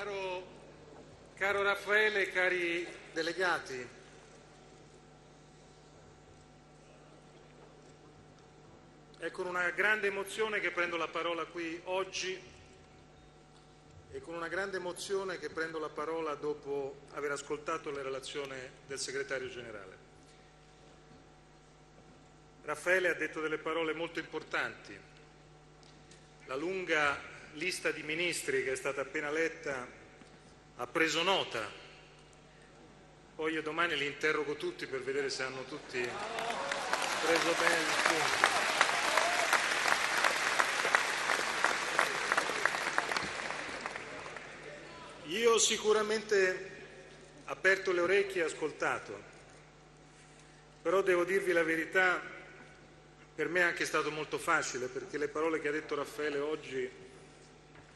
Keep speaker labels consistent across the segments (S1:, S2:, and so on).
S1: Caro, caro Raffaele, cari delegati, è con una grande emozione che prendo la parola qui oggi e con una grande emozione che prendo la parola dopo aver ascoltato la relazione del segretario generale. Raffaele ha detto delle parole molto importanti. La lunga lista di ministri che è stata appena letta ha preso nota. Poi io domani li interrogo tutti per vedere se hanno tutti preso bene gli spunti. Io sicuramente aperto le orecchie e ascoltato, però devo dirvi la verità, per me è anche stato molto facile perché le parole che ha detto Raffaele oggi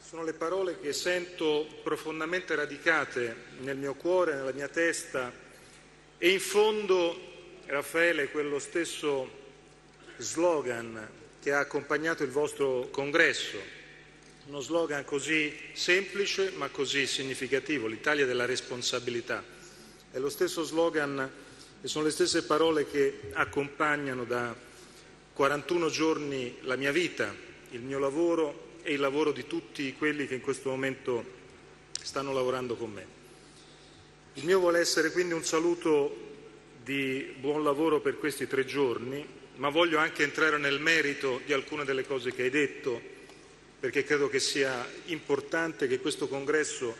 S1: sono le parole che sento profondamente radicate nel mio cuore, nella mia testa e in fondo, Raffaele, quello stesso slogan che ha accompagnato il vostro congresso, uno slogan così semplice ma così significativo, l'Italia della responsabilità. È lo stesso slogan e sono le stesse parole che accompagnano da 41 giorni la mia vita, il mio lavoro e il lavoro di tutti quelli che in questo momento stanno lavorando con me. Il mio vuole essere quindi un saluto di buon lavoro per questi tre giorni, ma voglio anche entrare nel merito di alcune delle cose che hai detto, perché credo che sia importante che questo congresso,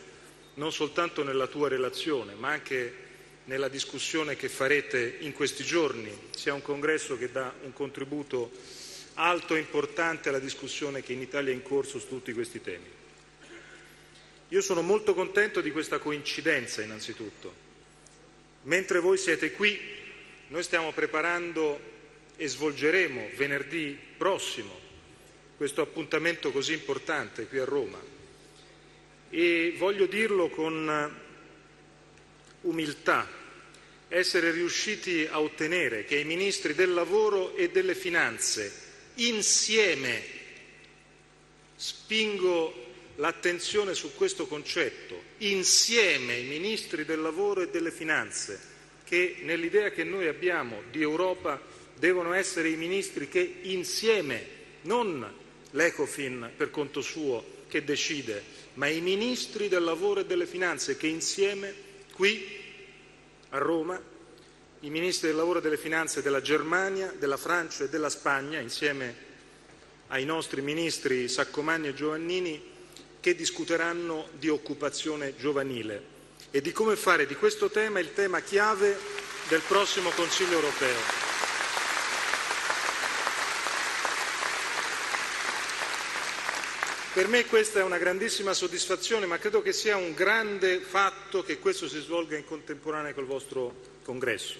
S1: non soltanto nella tua relazione, ma anche nella discussione che farete in questi giorni, sia un congresso che dà un contributo alto e importante alla discussione che in Italia è in corso su tutti questi temi. Io sono molto contento di questa coincidenza innanzitutto. Mentre voi siete qui, noi stiamo preparando e svolgeremo venerdì prossimo questo appuntamento così importante qui a Roma e voglio dirlo con umiltà, essere riusciti a ottenere che i ministri del lavoro e delle finanze insieme, spingo l'attenzione su questo concetto, insieme i ministri del lavoro e delle finanze, che nell'idea che noi abbiamo di Europa devono essere i ministri che insieme, non l'Ecofin per conto suo che decide, ma i ministri del lavoro e delle finanze che insieme qui a Roma i ministri del lavoro e delle finanze della Germania, della Francia e della Spagna, insieme ai nostri ministri Saccomanni e Giovannini, che discuteranno di occupazione giovanile e di come fare di questo tema il tema chiave del prossimo Consiglio europeo. Per me questa è una grandissima soddisfazione, ma credo che sia un grande fatto che questo si svolga in contemporanea col vostro congresso,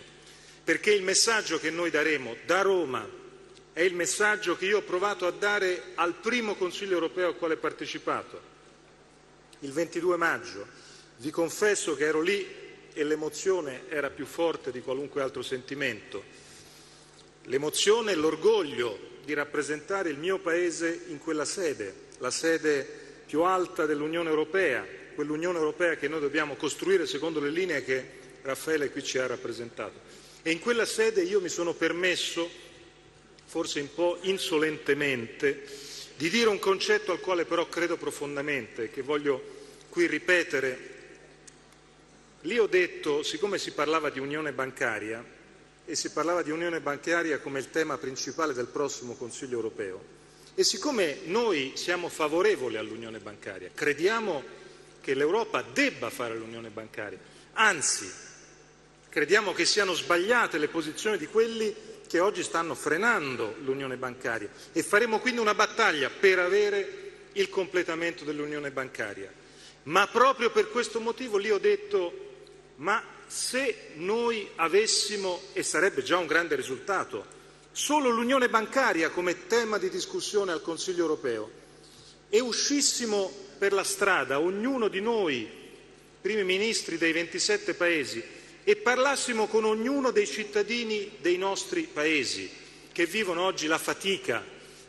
S1: perché il messaggio che noi daremo da Roma è il messaggio che io ho provato a dare al primo Consiglio europeo al quale ho partecipato, il 22 maggio. Vi confesso che ero lì e l'emozione era più forte di qualunque altro sentimento. L'emozione e l'orgoglio di rappresentare il mio Paese in quella sede, la sede più alta dell'Unione Europea, quell'Unione Europea che noi dobbiamo costruire secondo le linee che Raffaele qui ci ha rappresentato. E in quella sede io mi sono permesso, forse un po' insolentemente, di dire un concetto al quale però credo profondamente, che voglio qui ripetere. Lì ho detto, siccome si parlava di unione bancaria, e si parlava di unione bancaria come il tema principale del prossimo Consiglio europeo, e siccome noi siamo favorevoli all'unione bancaria, crediamo che l'Europa debba fare l'unione bancaria, anzi crediamo che siano sbagliate le posizioni di quelli che oggi stanno frenando l'unione bancaria e faremo quindi una battaglia per avere il completamento dell'unione bancaria. Ma proprio per questo motivo lì ho detto, ma se noi avessimo, e sarebbe già un grande risultato, solo l'unione bancaria come tema di discussione al Consiglio europeo e uscissimo per la strada, ognuno di noi, primi ministri dei 27 paesi, e parlassimo con ognuno dei cittadini dei nostri paesi che vivono oggi la fatica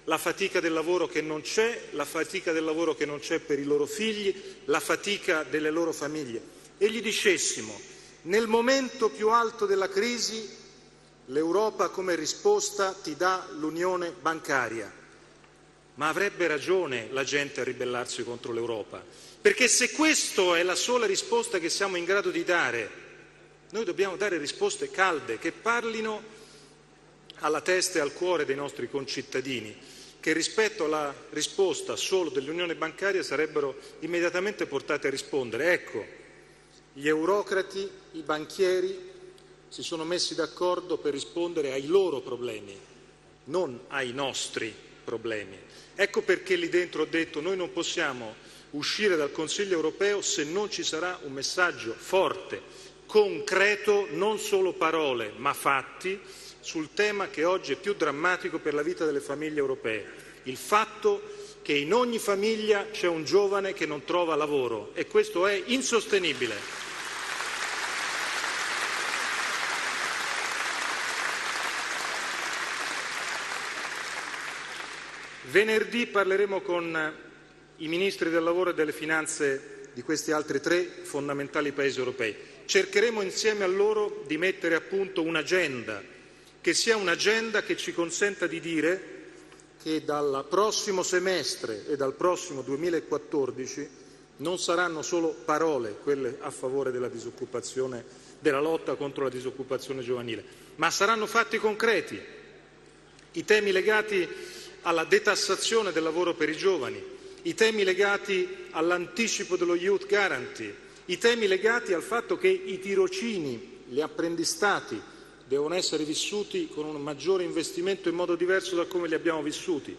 S1: la fatica del lavoro che non c'è, la fatica del lavoro che non c'è per i loro figli, la fatica delle loro famiglie. E gli dicessimo, nel momento più alto della crisi, l'Europa come risposta ti dà l'unione bancaria. Ma avrebbe ragione la gente a ribellarsi contro l'Europa, perché se questa è la sola risposta che siamo in grado di dare, noi dobbiamo dare risposte calde che parlino alla testa e al cuore dei nostri concittadini, che rispetto alla risposta solo dell'Unione bancaria sarebbero immediatamente portati a rispondere. Ecco, gli eurocrati, i banchieri si sono messi d'accordo per rispondere ai loro problemi, non ai nostri problemi. Ecco perché lì dentro ho detto noi non possiamo uscire dal Consiglio europeo se non ci sarà un messaggio forte, concreto, non solo parole, ma fatti, sul tema che oggi è più drammatico per la vita delle famiglie europee, il fatto che in ogni famiglia c'è un giovane che non trova lavoro e questo è insostenibile. Venerdì parleremo con i ministri del lavoro e delle finanze di questi altri tre fondamentali paesi europei. Cercheremo insieme a loro di mettere a punto un'agenda che sia un'agenda che ci consenta di dire che dal prossimo semestre e dal prossimo 2014 non saranno solo parole quelle a favore della della lotta contro la disoccupazione giovanile, ma saranno fatti concreti. I temi legati alla detassazione del lavoro per i giovani, i temi legati all'anticipo dello Youth Guarantee, i temi legati al fatto che i tirocini, gli apprendistati, devono essere vissuti con un maggiore investimento in modo diverso da come li abbiamo vissuti.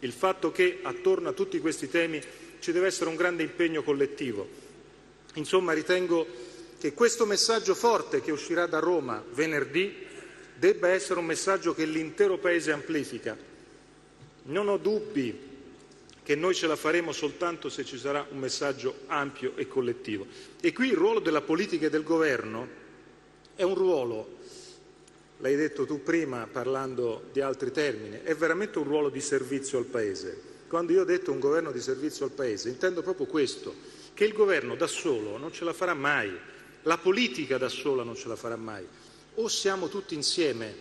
S1: Il fatto che attorno a tutti questi temi ci deve essere un grande impegno collettivo. Insomma, ritengo che questo messaggio forte che uscirà da Roma venerdì debba essere un messaggio che l'intero Paese amplifica. Non ho dubbi che noi ce la faremo soltanto se ci sarà un messaggio ampio e collettivo. E qui il ruolo della politica e del governo è un ruolo l'hai detto tu prima parlando di altri termini, è veramente un ruolo di servizio al Paese. Quando io ho detto un governo di servizio al Paese, intendo proprio questo, che il governo da solo non ce la farà mai, la politica da sola non ce la farà mai. O siamo tutti insieme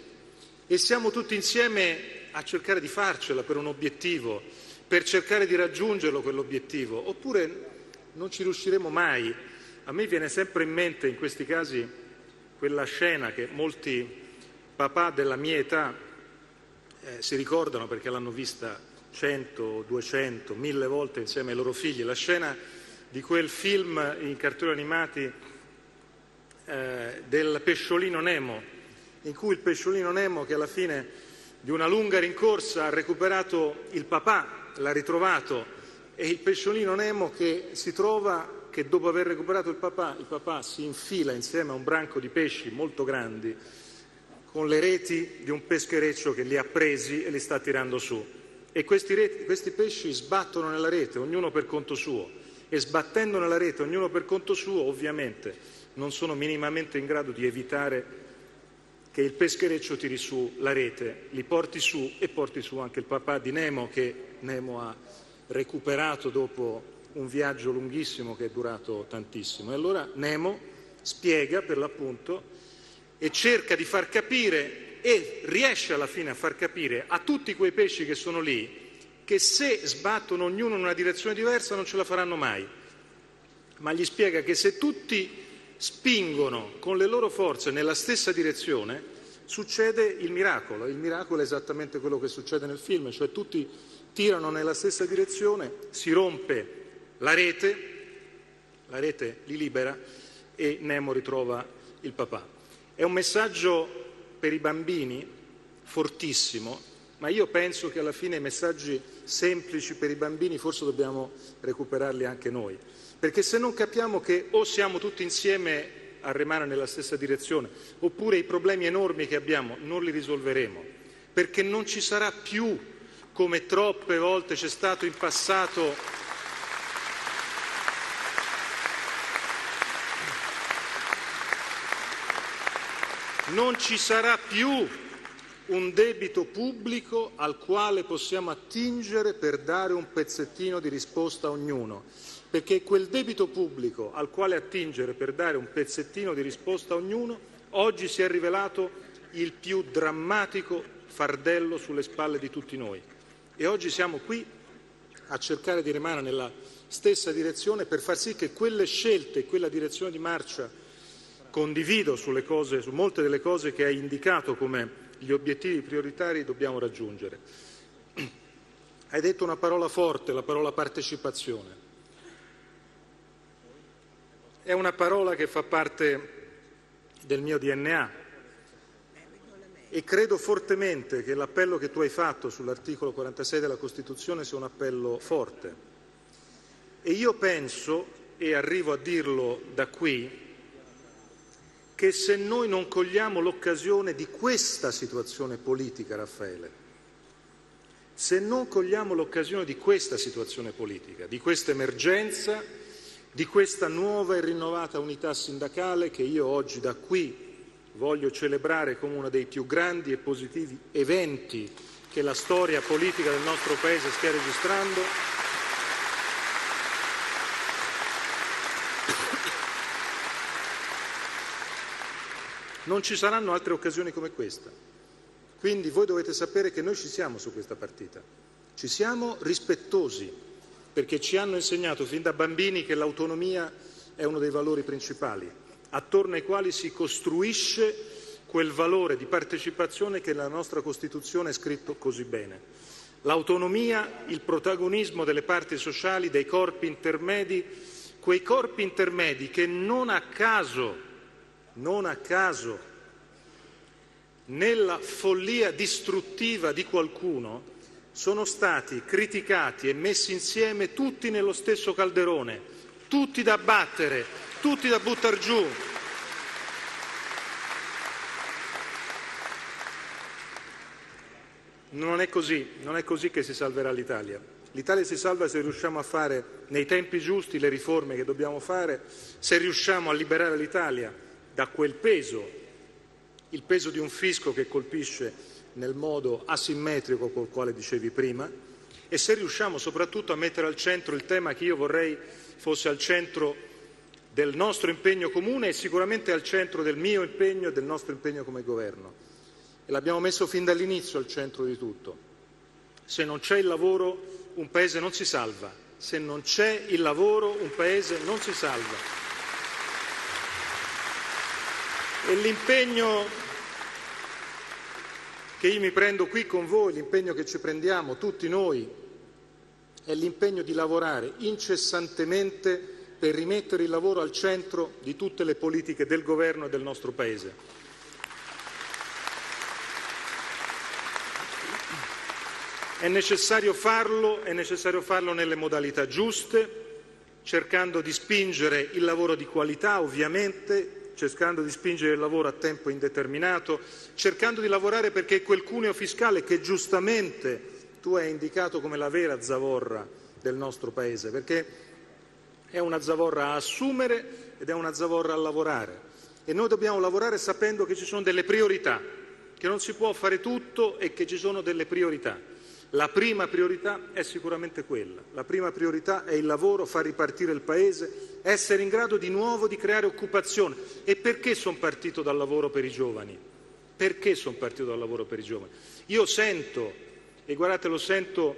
S1: e siamo tutti insieme a cercare di farcela per un obiettivo, per cercare di raggiungerlo quell'obiettivo, oppure non ci riusciremo mai. A me viene sempre in mente in questi casi quella scena che molti papà della mia età eh, si ricordano perché l'hanno vista 100, 200, 1000 volte insieme ai loro figli, la scena di quel film in cartoni animati eh, del pesciolino Nemo, in cui il pesciolino Nemo che alla fine di una lunga rincorsa ha recuperato il papà, l'ha ritrovato e il pesciolino Nemo che si trova che dopo aver recuperato il papà, il papà si infila insieme a un branco di pesci molto grandi con le reti di un peschereccio che li ha presi e li sta tirando su. E questi, reti, questi pesci sbattono nella rete, ognuno per conto suo, e sbattendo nella rete, ognuno per conto suo, ovviamente non sono minimamente in grado di evitare che il peschereccio tiri su la rete, li porti su e porti su anche il papà di Nemo che Nemo ha recuperato dopo un viaggio lunghissimo che è durato tantissimo. E allora Nemo spiega per l'appunto e cerca di far capire e riesce alla fine a far capire a tutti quei pesci che sono lì che se sbattono ognuno in una direzione diversa non ce la faranno mai, ma gli spiega che se tutti spingono con le loro forze nella stessa direzione succede il miracolo. Il miracolo è esattamente quello che succede nel film, cioè tutti tirano nella stessa direzione, si rompe la rete, la rete li libera e Nemo ritrova il papà. È un messaggio per i bambini fortissimo, ma io penso che alla fine i messaggi semplici per i bambini forse dobbiamo recuperarli anche noi, perché se non capiamo che o siamo tutti insieme a remare nella stessa direzione, oppure i problemi enormi che abbiamo non li risolveremo, perché non ci sarà più, come troppe volte c'è stato in passato, non ci sarà più un debito pubblico al quale possiamo attingere per dare un pezzettino di risposta a ognuno, perché quel debito pubblico al quale attingere per dare un pezzettino di risposta a ognuno oggi si è rivelato il più drammatico fardello sulle spalle di tutti noi. E oggi siamo qui a cercare di rimanere nella stessa direzione per far sì che quelle scelte e quella direzione di marcia condivido sulle cose, su molte delle cose che hai indicato come gli obiettivi prioritari dobbiamo raggiungere. Hai detto una parola forte, la parola partecipazione. È una parola che fa parte del mio DNA e credo fortemente che l'appello che tu hai fatto sull'articolo 46 della Costituzione sia un appello forte. E io penso, e arrivo a dirlo da qui, che se noi non cogliamo l'occasione di questa situazione politica, Raffaele, se non cogliamo l'occasione di questa situazione politica, di questa emergenza, di questa nuova e rinnovata unità sindacale che io oggi da qui voglio celebrare come uno dei più grandi e positivi eventi che la storia politica del nostro Paese stia registrando, Non ci saranno altre occasioni come questa. Quindi voi dovete sapere che noi ci siamo su questa partita. Ci siamo rispettosi, perché ci hanno insegnato fin da bambini che l'autonomia è uno dei valori principali, attorno ai quali si costruisce quel valore di partecipazione che nella nostra Costituzione è scritto così bene. L'autonomia, il protagonismo delle parti sociali, dei corpi intermedi, quei corpi intermedi che non a caso non a caso, nella follia distruttiva di qualcuno, sono stati criticati e messi insieme tutti nello stesso calderone, tutti da battere, tutti da buttare giù. Non è così, non è così che si salverà l'Italia. L'Italia si salva se riusciamo a fare nei tempi giusti le riforme che dobbiamo fare, se riusciamo a liberare l'Italia da quel peso, il peso di un fisco che colpisce nel modo asimmetrico col quale dicevi prima, e se riusciamo soprattutto a mettere al centro il tema che io vorrei fosse al centro del nostro impegno comune e sicuramente al centro del mio impegno e del nostro impegno come governo. E l'abbiamo messo fin dall'inizio al centro di tutto. Se non c'è il lavoro un paese non si salva, se non c'è il lavoro un paese non si salva. E l'impegno che io mi prendo qui con voi, l'impegno che ci prendiamo tutti noi, è l'impegno di lavorare incessantemente per rimettere il lavoro al centro di tutte le politiche del governo e del nostro Paese. È necessario farlo, è necessario farlo nelle modalità giuste, cercando di spingere il lavoro di qualità, ovviamente, cercando di spingere il lavoro a tempo indeterminato, cercando di lavorare perché quel cuneo fiscale che giustamente tu hai indicato come la vera zavorra del nostro Paese, perché è una zavorra a assumere ed è una zavorra a lavorare. E noi dobbiamo lavorare sapendo che ci sono delle priorità, che non si può fare tutto e che ci sono delle priorità. La prima priorità è sicuramente quella. La prima priorità è il lavoro, far ripartire il Paese, essere in grado di nuovo di creare occupazione. E perché sono partito dal lavoro per i giovani? Perché sono partito dal lavoro per i giovani? Io sento, e guardate lo sento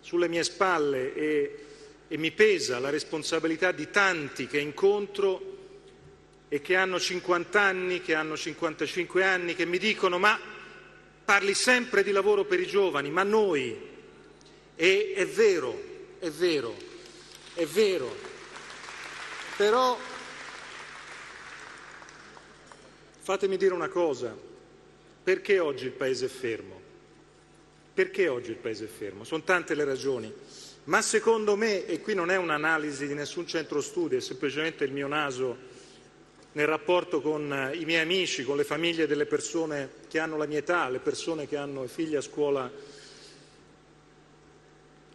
S1: sulle mie spalle e, e mi pesa la responsabilità di tanti che incontro e che hanno 50 anni, che hanno 55 anni, che mi dicono ma parli sempre di lavoro per i giovani, ma noi, e è vero, è vero, è vero, però fatemi dire una cosa, perché oggi il Paese è fermo? Perché oggi il Paese è fermo? Sono tante le ragioni, ma secondo me, e qui non è un'analisi di nessun centro studi, è semplicemente il mio naso nel rapporto con eh, i miei amici, con le famiglie delle persone che hanno la mia età, le persone che hanno figli a scuola.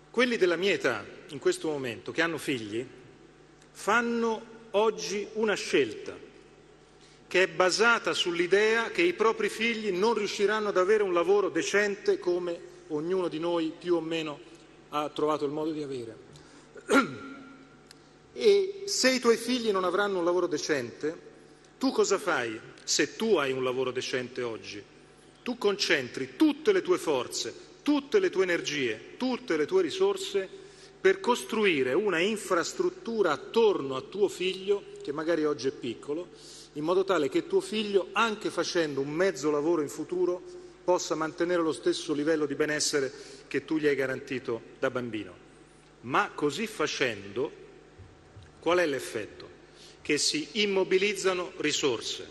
S1: Quelli della mia età, in questo momento, che hanno figli, fanno oggi una scelta, che è basata sull'idea che i propri figli non riusciranno ad avere un lavoro decente come ognuno di noi più o meno ha trovato il modo di avere. E se i tuoi figli non avranno un lavoro decente, tu cosa fai se tu hai un lavoro decente oggi? Tu concentri tutte le tue forze, tutte le tue energie, tutte le tue risorse per costruire una infrastruttura attorno a tuo figlio, che magari oggi è piccolo, in modo tale che tuo figlio, anche facendo un mezzo lavoro in futuro, possa mantenere lo stesso livello di benessere che tu gli hai garantito da bambino. Ma così facendo, qual è l'effetto? Che si immobilizzano risorse.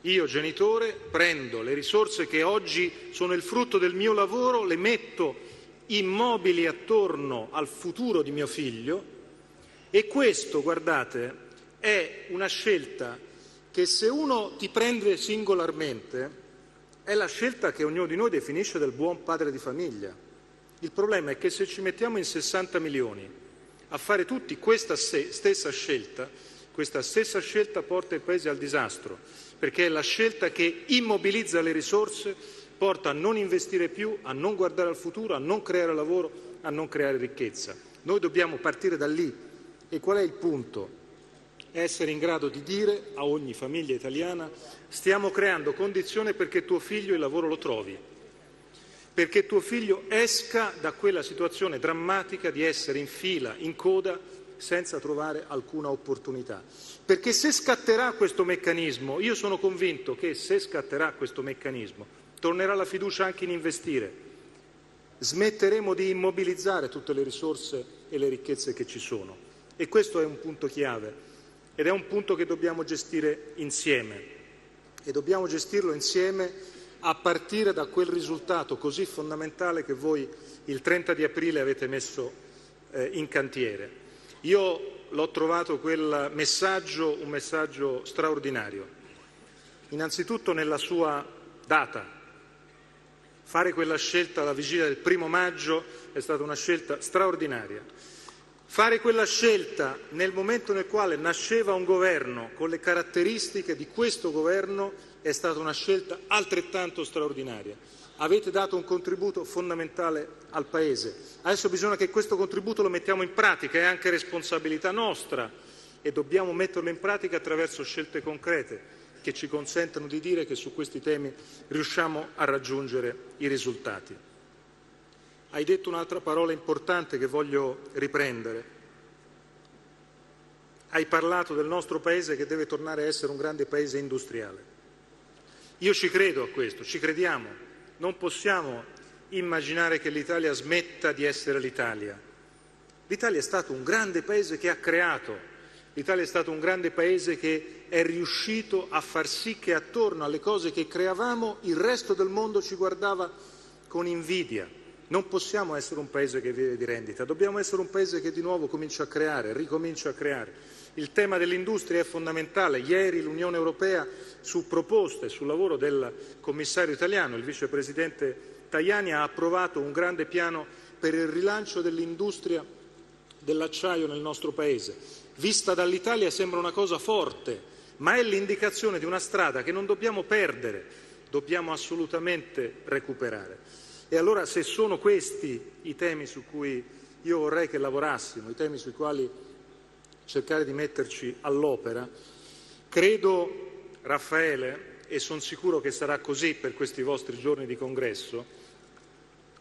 S1: Io, genitore, prendo le risorse che oggi sono il frutto del mio lavoro, le metto immobili attorno al futuro di mio figlio e questo, guardate, è una scelta che se uno ti prende singolarmente è la scelta che ognuno di noi definisce del buon padre di famiglia. Il problema è che se ci mettiamo in 60 milioni a fare tutti questa stessa scelta, questa stessa scelta porta il Paese al disastro, perché è la scelta che immobilizza le risorse, porta a non investire più, a non guardare al futuro, a non creare lavoro, a non creare ricchezza. Noi dobbiamo partire da lì. E qual è il punto? Essere in grado di dire a ogni famiglia italiana stiamo creando condizioni perché tuo figlio il lavoro lo trovi, perché tuo figlio esca da quella situazione drammatica di essere in fila, in coda, senza trovare alcuna opportunità. Perché se scatterà questo meccanismo, io sono convinto che se scatterà questo meccanismo, tornerà la fiducia anche in investire. Smetteremo di immobilizzare tutte le risorse e le ricchezze che ci sono. E questo è un punto chiave ed è un punto che dobbiamo gestire insieme e dobbiamo gestirlo insieme a partire da quel risultato così fondamentale che voi il 30 di aprile avete messo eh, in cantiere. Io l'ho trovato quel messaggio un messaggio straordinario, innanzitutto nella sua data. Fare quella scelta alla vigilia del primo maggio è stata una scelta straordinaria Fare quella scelta nel momento nel quale nasceva un governo con le caratteristiche di questo governo è stata una scelta altrettanto straordinaria. Avete dato un contributo fondamentale al Paese. Adesso bisogna che questo contributo lo mettiamo in pratica, è anche responsabilità nostra e dobbiamo metterlo in pratica attraverso scelte concrete che ci consentano di dire che su questi temi riusciamo a raggiungere i risultati. Hai detto un'altra parola importante che voglio riprendere. Hai parlato del nostro Paese che deve tornare a essere un grande Paese industriale. Io ci credo a questo, ci crediamo. Non possiamo immaginare che l'Italia smetta di essere l'Italia. L'Italia è stato un grande Paese che ha creato, l'Italia è stato un grande Paese che è riuscito a far sì che attorno alle cose che creavamo il resto del mondo ci guardava con invidia. Non possiamo essere un paese che vive di rendita, dobbiamo essere un paese che di nuovo comincia a creare, ricomincia a creare. Il tema dell'industria è fondamentale. Ieri l'Unione Europea, su proposte, sul lavoro del commissario italiano, il vicepresidente Tajani, ha approvato un grande piano per il rilancio dell'industria dell'acciaio nel nostro paese. Vista dall'Italia sembra una cosa forte, ma è l'indicazione di una strada che non dobbiamo perdere, dobbiamo assolutamente recuperare. E allora se sono questi i temi su cui io vorrei che lavorassimo, i temi sui quali cercare di metterci all'opera, credo, Raffaele, e sono sicuro che sarà così per questi vostri giorni di congresso,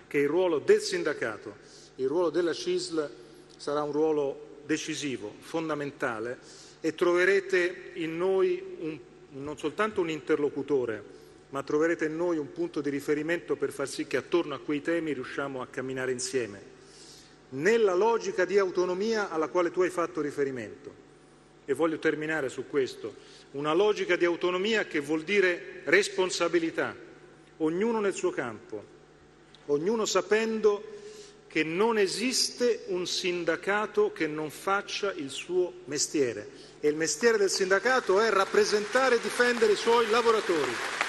S1: che il ruolo del sindacato, il ruolo della CISL sarà un ruolo decisivo, fondamentale e troverete in noi un, non soltanto un interlocutore, ma troverete in noi un punto di riferimento per far sì che attorno a quei temi riusciamo a camminare insieme, nella logica di autonomia alla quale tu hai fatto riferimento. E voglio terminare su questo, una logica di autonomia che vuol dire responsabilità, ognuno nel suo campo, ognuno sapendo che non esiste un sindacato che non faccia il suo mestiere e il mestiere del sindacato è rappresentare e difendere i suoi lavoratori.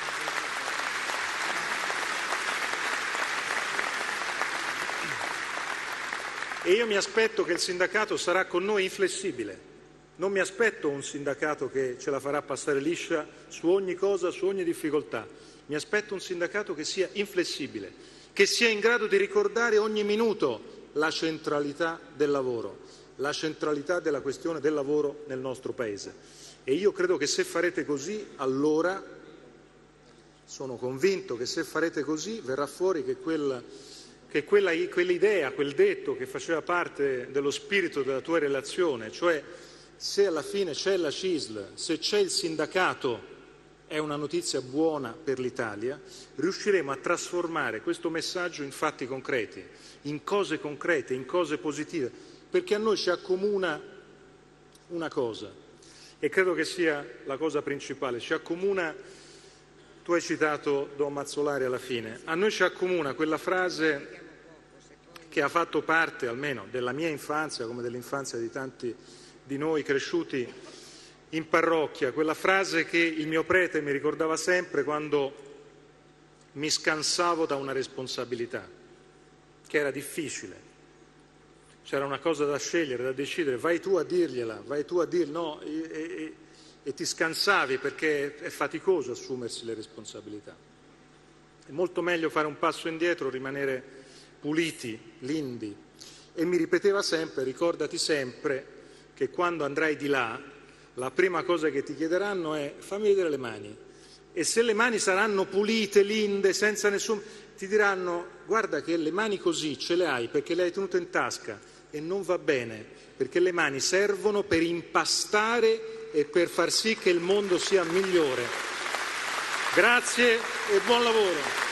S1: E io mi aspetto che il sindacato sarà con noi inflessibile, Non mi aspetto un sindacato che ce la farà passare liscia su ogni cosa, su ogni difficoltà. Mi aspetto un sindacato che sia inflessibile, che sia in grado di ricordare ogni minuto la centralità del lavoro, la centralità della questione del lavoro nel nostro Paese. E io credo che se farete così, allora sono convinto che se farete così verrà fuori che, quel, che quella, quell'idea, quel detto che faceva parte dello spirito della tua relazione, cioè se alla fine c'è la CISL, se c'è il sindacato, è una notizia buona per l'Italia, riusciremo a trasformare questo messaggio in fatti concreti, in cose concrete, in cose positive, perché a noi ci accomuna una cosa, e credo che sia la cosa principale, ci accomuna, tu hai citato Don Mazzolari alla fine, a noi ci accomuna quella frase che ha fatto parte almeno della mia infanzia come dell'infanzia di tanti di noi cresciuti in parrocchia, quella frase che il mio prete mi ricordava sempre quando mi scansavo da una responsabilità, che era difficile. C'era una cosa da scegliere, da decidere, vai tu a dirgliela, vai tu a dirla, no, e, e, e ti scansavi perché è faticoso assumersi le responsabilità. È molto meglio fare un passo indietro, rimanere puliti, lindi. E mi ripeteva sempre, ricordati sempre che quando andrai di là, la prima cosa che ti chiederanno è fammi vedere le mani. E se le mani saranno pulite, linde, senza nessun... ti diranno guarda che le mani così ce le hai perché le hai tenute in tasca e non va bene, perché le mani servono per impastare e per far sì che il mondo sia migliore. Grazie e buon lavoro.